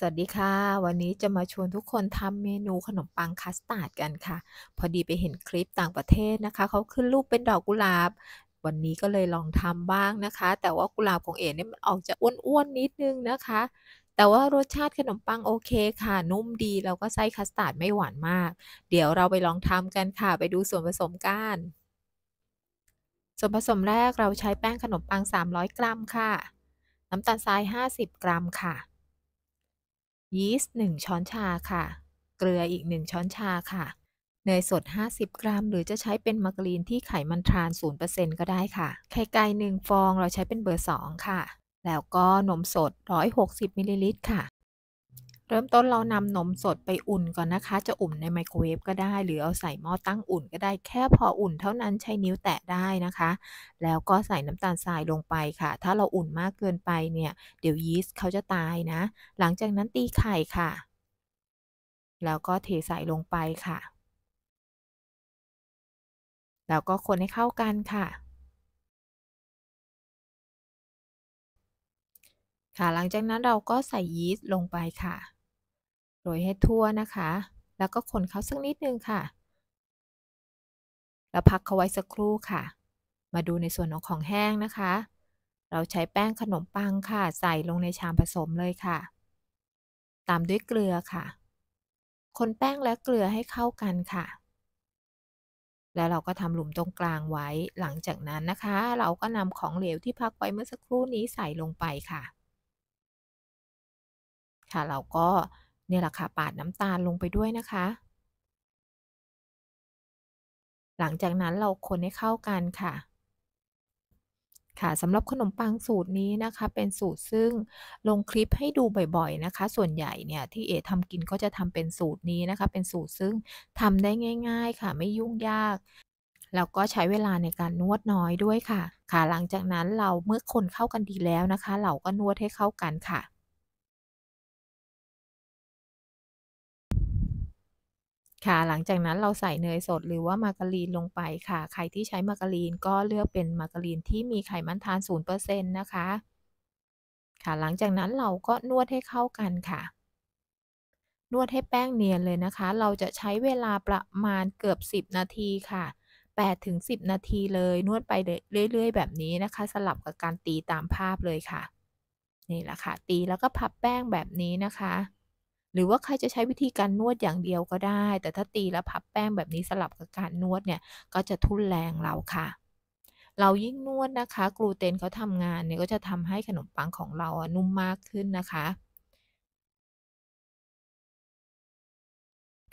สวัสดีค่ะ วันนี้จะมาชวนทุกคนทำเมนูขนมปังคัสตาร์ดกันค่ะ พอดีไปเห็นคลิปต่างประเทศนะคะ เขาขึ้นรูปเป็นดอกกุหลาบ วันนี้ก็เลยลองทำบ้างนะคะ แต่ว่ากุหลาบของเอ๋เนี่ยมันออกจะอ้วนๆนิดนึงนะคะ แต่ว่ารสชาติขนมปังโอเคค่ะ นุ่มดีแล้วก็ไส้คัสตาร์ดไม่หวานมาก เดี๋ยวเราไปลองทำกันค่ะ ไปดูส่วนผสมกันส่วนผสมแรกเราใช้แป้งขนมปัง 300 กรัมค่ะ น้ำตาลทราย 50 กรัมค่ะ ยีสต์1ช้อนชาค่ะ เกลืออีก 1 ช้อนชาค่ะ เนยสด 50 กรัม หรือจะใช้เป็นมาการีนที่ไขมันทรานส์ 0%ก็ได้ค่ะ ไข่ไก่1ฟองเราใช้เป็นเบอร์ 2 ค่ะ แล้วก็นมสด 160มิลลิลิตรค่ะ เริ่มต้นเรานำนมสดไปอุ่นก่อนนะคะ จะอุ่นในไมโครเวฟก็ได้ หรือเอาใส่หม้อตั้งอุ่นก็ได้แค่พออุ่นเท่านั้นใช้นิ้วแตะได้นะคะ แล้วก็ใส่น้ำตาลทรายลงไปค่ะ ถ้าเราอุ่นมากเกินไปเนี่ย เดี๋ยวยีสต์เขาจะตายนะ หลังจากนั้นตีไข่ค่ะ แล้วก็เทใส่ลงไปค่ะ แล้วก็คนให้เข้ากันค่ะค่ะหลังจากนั้นเราก็ใส่ยีสต์ลงไปค่ะ โรยให้ทั่วนะคะ แล้วก็คนเขาสักนิดนึงค่ะ แล้วพักเขาไว้สักครู่ค่ะ มาดูในส่วนของของแห้งนะคะ เราใช้แป้งขนมปังค่ะ ใส่ลงในชามผสมเลยค่ะ ตามด้วยเกลือค่ะ คนแป้งและเกลือให้เข้ากันค่ะ แล้วเราก็ทำหลุมตรงกลางไว้ หลังจากนั้นนะคะ เราก็นำของเหลวที่พักไว้เมื่อสักครู่นี้ใส่ลงไปค่ะค่ะเราก็ เนี่ยแหละค่ะปาดน้ำตาลลงไปด้วยนะคะ หลังจากนั้นเราคนให้เข้ากันค่ะค่ะสำหรับขนมปังสูตรนี้นะคะ เป็นสูตรซึ่งลงคลิปให้ดูบ่อยๆนะคะ ส่วนใหญ่เนี่ยที่เอทำกินก็จะทำเป็นสูตรนี้นะคะ เป็นสูตรซึ่งทำได้ง่าย ๆ ค่ะไม่ยุ่งยากแล้วก็ใช้เวลาในการนวดน้อยด้วยค่ะ ค่ะ หลังจากนั้นเราเมื่อคนเข้ากันดีแล้วนะคะ เราก็นวดให้เข้ากันค่ะ ค่ะ หลังจากนั้นเราใส่เนยสดหรือว่ามาการีนลงไปค่ะ ใครที่ใช้มาการีนก็เลือกเป็นมาการีนที่มีไขมันทราน 0%นะคะ ค่ะ หลังจากนั้นเราก็นวดให้เข้ากันค่ะ นวดให้แป้งเนียนเลยนะคะ เราจะใช้เวลาประมาณเกือบ 10 นาทีค่ะ8-10 นาทีเลย นวดไปเรื่อย ๆ แบบนี้นะคะ สลับกับการตีตามภาพเลยค่ะ นี่แหละค่ะ ตีแล้วก็พับแป้งแบบนี้นะคะ หรือว่าใครจะใช้วิธีการนวดอย่างเดียวก็ได้ แต่ถ้าตีแล้วพับแป้งแบบนี้สลับกับการนวดเนี่ยก็จะทุ่นแรงเราค่ะเรายิ่งนวดนะคะ กลูเตนเขาทำงานเนี่ยก็จะทำให้ขนมปังของเราอะนุ่มมากขึ้นนะคะ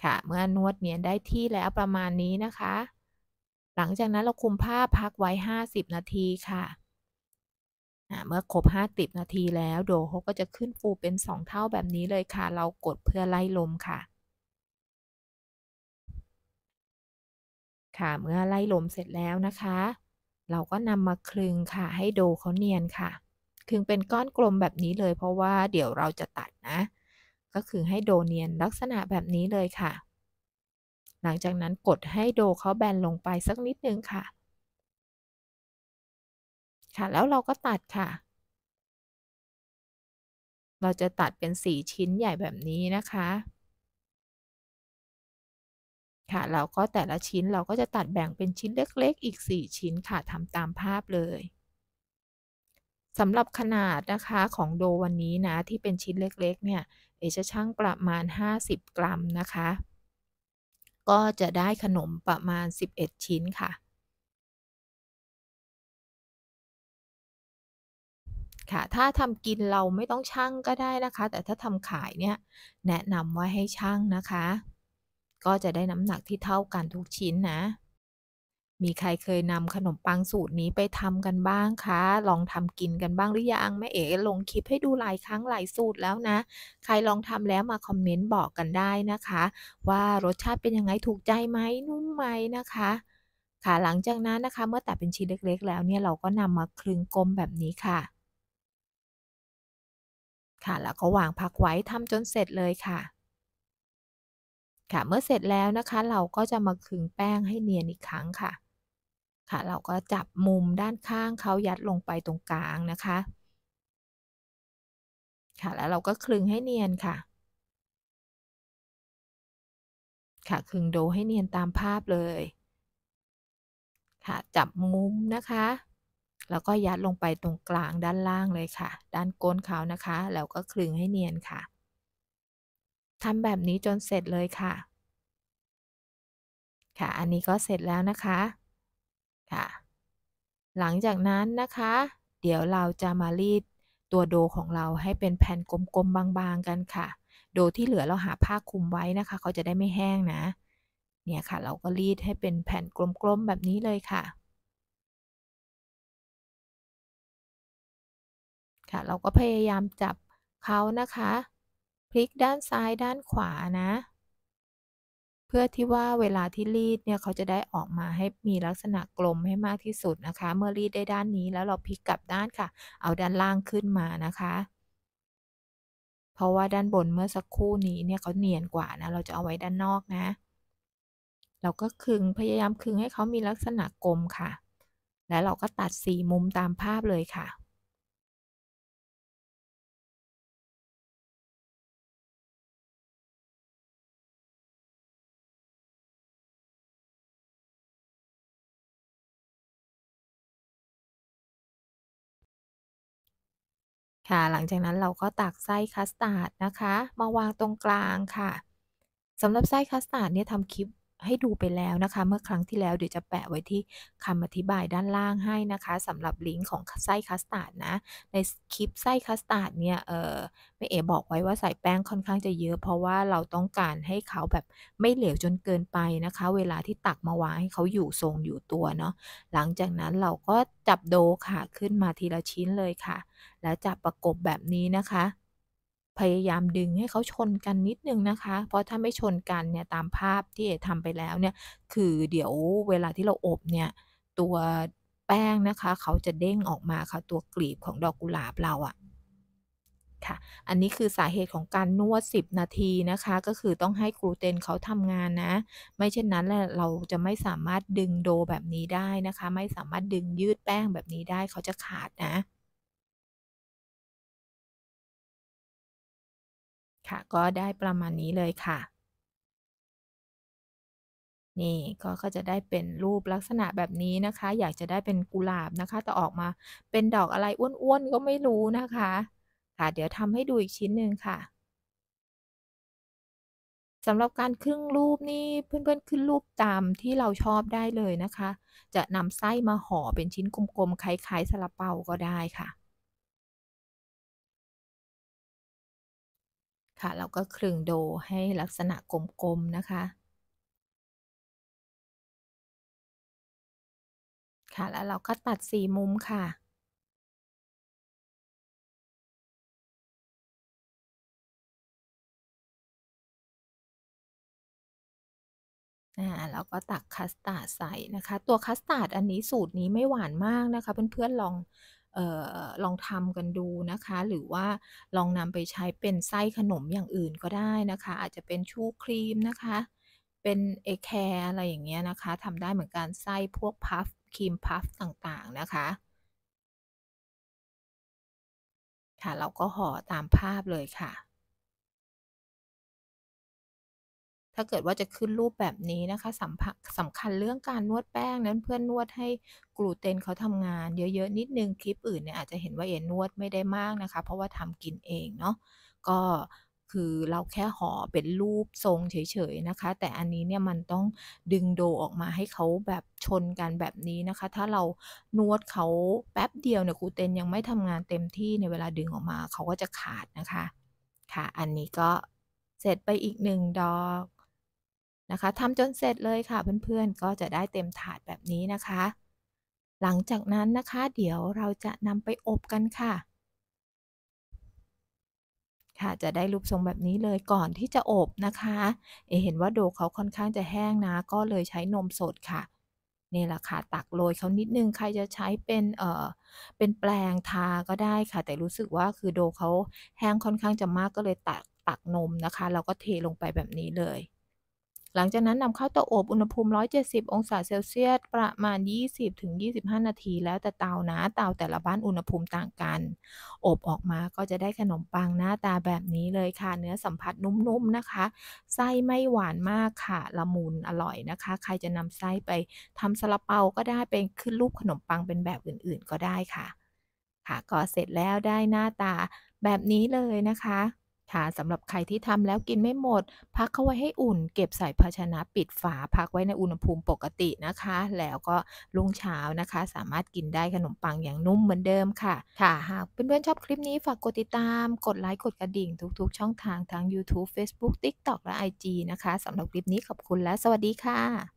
ค่ะ เมื่อนวดเนียนได้ที่แล้วประมาณนี้นะคะ หลังจากนั้นเราคุมผ้าพักไว้ 50 นาทีค่ะ เมื่อครบ 50 นาทีแล้วโดเขาก็จะขึ้นฟูเป็น 2 เท่าแบบนี้เลยค่ะ เรากดเพื่อไล่ลมค่ะ ค่ะ เมื่อไล่ลมเสร็จแล้วนะคะ เราก็นำมาคลึงค่ะ ให้โดเขาเนียนค่ะ คลึงเป็นก้อนกลมแบบนี้เลย เพราะว่าเดี๋ยวเราจะตัดนะ ก็คือให้โดเนียนลักษณะแบบนี้เลยค่ะ หลังจากนั้นกดให้โดเขาแบนลงไปสักนิดนึงค่ะ ค่ะ แล้วเราก็ตัดค่ะ เราจะตัดเป็น 4 ชิ้นใหญ่แบบนี้นะคะ ค่ะแล้วก็แต่ละชิ้นเราก็จะตัดแบ่งเป็นชิ้นเล็กๆ อีก 4 ชิ้นค่ะทำตามภาพเลยสำหรับขนาดนะคะของโดวันนี้นะ ที่เป็นชิ้นเล็กๆ เนี่ย เอจะชั่งประมาณ 50 กรัมนะคะ ก็จะได้ขนมประมาณ 11 ชิ้นค่ะ ค่ะ ถ้าทำกินเราไม่ต้องชั่งก็ได้นะคะ แต่ถ้าทำขายเนี่ยแนะนำว่าให้ชั่งนะคะ ก็จะได้น้ำหนักที่เท่ากันทุกชิ้นนะ มีใครเคยนำขนมปังสูตรนี้ไปทำกันบ้างคะ ลองทำกินกันบ้างหรือยังแม่เอ๋ลงคลิปให้ดูหลายครั้งหลายสูตรแล้วนะ ใครลองทำแล้วมาคอมเมนต์บอกกันได้นะคะ ว่ารสชาติเป็นยังไงถูกใจไหมนุ่มไหมนะคะค่ะหลังจากนั้นนะคะ เมื่อตัดเป็นชิ้นเล็กๆ แล้วเนี่ยเราก็นำมาคลึงกลมแบบนี้ค่ะ ค่ะ แล้วก็วางพักไว้ทำจนเสร็จเลยค่ะ ค่ะ เมื่อเสร็จแล้วนะคะ เราก็จะมาขึงแป้งให้เนียนอีกครั้งค่ะ ค่ะ เราก็จับมุมด้านข้างเขายัดลงไปตรงกลางนะคะ ค่ะ แล้วเราก็คลึงให้เนียนค่ะ ค่ะ คลึงโดให้เนียนตามภาพเลย ค่ะ จับมุมนะคะ แล้วก็ยัดลงไปตรงกลางด้านล่างเลยค่ะ ด้านก้นเขานะคะ แล้วก็คลึงให้เนียนค่ะทำแบบนี้จนเสร็จเลยค่ะ ค่ะ อันนี้ก็เสร็จแล้วนะคะ ค่ะ หลังจากนั้นนะคะ เดี๋ยวเราจะมารีดตัวโดของเราให้เป็นแผ่นกลมๆบางๆกันค่ะ โดที่เหลือเราหาผ้าคลุมไว้นะคะ เขาจะได้ไม่แห้งนะ เนี่ยค่ะ เราก็รีดให้เป็นแผ่นกลมๆแบบนี้เลยค่ะ ค่ะ เราก็พยายามจับเขานะคะ พลิกด้านซ้ายด้านขวานะ เพื่อที่ว่าเวลาที่รีดเนี่ยเขาจะได้ออกมาให้มีลักษณะกลมให้มากที่สุดนะคะ เมื่อรีดได้ด้านนี้แล้วเราพลิกกลับด้านค่ะ เอาด้านล่างขึ้นมานะคะ เพราะว่าด้านบนเมื่อสักครู่นี้เนี่ยเขาเนียนกว่านะ เราจะเอาไว้ด้านนอกนะ เราก็ขึงพยายามขึงให้เขามีลักษณะกลมค่ะ แล้วเราก็ตัด4มุมตามภาพเลยค่ะ ค่ะ หลังจากนั้นเราก็ตักไส้คัสตาร์ดนะคะ มาวางตรงกลางค่ะสำหรับไส้คัสตาร์ดเนี่ยทำคลิป ให้ดูไปแล้วนะคะ เมื่อครั้งที่แล้วเดี๋ยวจะแปะไว้ที่คำอธิบายด้านล่างให้นะคะสำหรับลิงก์ของไส้คัสตาร์ดนะ ในคลิปไส้คัสตาร์ดเนี่ยเอ่อแม่เอ๋บอกไว้ว่าใส่แป้งค่อนข้างจะเยอะ เพราะว่าเราต้องการให้เขาแบบไม่เหลวจนเกินไปนะคะ เวลาที่ตักมาวางให้เขาอยู่ทรงอยู่ตัวเนาะหลังจากนั้นเราก็จับ dough ค่ะขึ้นมาทีละชิ้นเลยค่ะ แล้วจับประกบแบบนี้นะคะ พยายามดึงให้เขาชนกันนิดนึงนะคะ เพราะถ้าไม่ชนกันเนี่ยตามภาพที่เอทำไปแล้วเนี่ย คือเดี๋ยวเวลาที่เราอบเนี่ยตัวแป้งนะคะ เขาจะเด้งออกมาค่ะตัวกลีบของดอกกุหลาบเราอะค่ะ อันนี้คือสาเหตุของการนวด 10 นาทีนะคะ ก็คือต้องให้กลูเตนเขาทำงานนะ ไม่เช่นนั้นแหละเราจะไม่สามารถดึงโดแบบนี้ได้นะคะ ไม่สามารถดึงยืดแป้งแบบนี้ได้เขาจะขาดนะ ค่ะ ก็ได้ประมาณนี้เลยค่ะ นี่ก็ก็จะได้เป็นรูปลักษณะแบบนี้นะคะ อยากจะได้เป็นกุหลาบนะคะ แต่ออกมาเป็นดอกอะไรอ้วนๆก็ไม่รู้นะคะ ค่ะ เดี๋ยวทำให้ดูอีกชิ้นหนึ่งค่ะสำหรับการขึ้นรูปนี่เพื่อนๆขึ้นรูปตามที่เราชอบได้เลยนะคะ จะนำไส้มาห่อเป็นชิ้นกลมๆคล้ายๆซาลาเปาก็ได้ค่ะ ค่ะเราก็คลึงโดให้ลักษณะกลมๆนะคะค่ะแล้วเราก็ตัด4มุมค่ะอาแล้วก็ตักคัสตาร์ดใส่นะคะ ตัวคัสตาร์ดอันนี้สูตรนี้ไม่หวานมากนะคะ เพื่อนๆลอง ออลองทำกันดูนะคะ หรือว่าลองนำไปใช้เป็นไส้ขนมอย่างอื่นก็ได้นะคะ อาจจะเป็นชูครีมนะคะ เป็นเอแคร์อะไรอย่างเงี้ยนะคะทำได้เหมือนกันไส้พวกพัฟครีมพัฟต่างๆนะคะค่ะเราก็ห่อตามภาพเลยค่ะ ถ้าเกิดว่าจะขึ้นรูปแบบนี้นะคะสำสำคัญเรื่องการนวดแป้งนั้นเพื่อนนวดให้กลูเตนเขาทำงานเยอะๆนิดนึงคลิปอื่นเนี่ยอาจจะเห็นว่าเอ๋นนวดไม่ได้มากนะคะ เพราะว่าทำกินเองเนาะก็คือเราแค่ห่อเป็นรูปทรงเฉยๆนะคะ แต่อันนี้เนี่ยมันต้องดึงโดออกมาให้เขาแบบชนกันแบบนี้นะคะ ถ้าเรานวดเขาแป๊บเดียวเนี่ยกลูเตนยังไม่ทำงานเต็มที่เนี่ยเวลาดึงออกมาเขาก็จะขาดนะคะ ค่ะ อันนี้ก็เสร็จไปอีก1ดอก นะคะทำจนเสร็จเลยค่ะเพื่อนๆ ก็จะได้เต็มถาดแบบนี้นะคะ หลังจากนั้นนะคะเดี๋ยวเราจะนำไปอบกันค่ะ ค่ะจะได้รูปทรงแบบนี้เลยก่อนที่จะอบนะคะ เอเห็นว่าโดเขาค่อนข้างจะแห้งนะ ก็เลยใช้นมสดค่ะนี่แหละค่ะตักโรยเขานิดนึงใครจะใช้เป็นเอ่อเป็นแปรงทาก็ได้ค่ะ แต่รู้สึกว่าคือโดเขาแห้งค่อนข้างจะมากก็เลยตักตักนมนะคะแล้วก็เทลงไปแบบนี้เลย หลังจากนั้นนำเข้าเตาอบอุณหภูมิ 170 องศาเซลเซียส ประมาณ 20-25 นาที แล้วแต่เตานะเตาแต่ละบ้านอุณหภูมิต่างกัน อบออกมาก็จะได้ขนมปังหน้าตาแบบนี้เลยค่ะ เนื้อสัมผัสนุ่มๆนะคะ ไส้ไม่หวานมากค่ะ ละมุนอร่อยนะคะ ใครจะนำไส้ไปทำซาลาเปาก็ได้เป็นขึ้นรูปขนมปังเป็นแบบอื่นๆก็ได้ค่ะ ค่ะก็เสร็จแล้วได้หน้าตาแบบนี้เลยนะคะ ค่ะสำหรับใครที่ทำแล้วกินไม่หมด พักเข้าไว้ให้อุ่น เก็บใส่ภาชนะปิดฝาพักไว้ในอุณหภูมิปกตินะคะ แล้วก็รุ่งเช้านะคะ สามารถกินได้ขนมปังอย่างนุ่มเหมือนเดิมค่ะค่ะหากเพื่อนๆชอบคลิปนี้ฝากกดติดตาม กดไลค์กดกระดิ่งทุกๆ ช่องทางทั้งยูทูบเฟซบุ๊ก TikTok และ IG นะคะสำหรับคลิปนี้ขอบคุณและสวัสดีค่ะ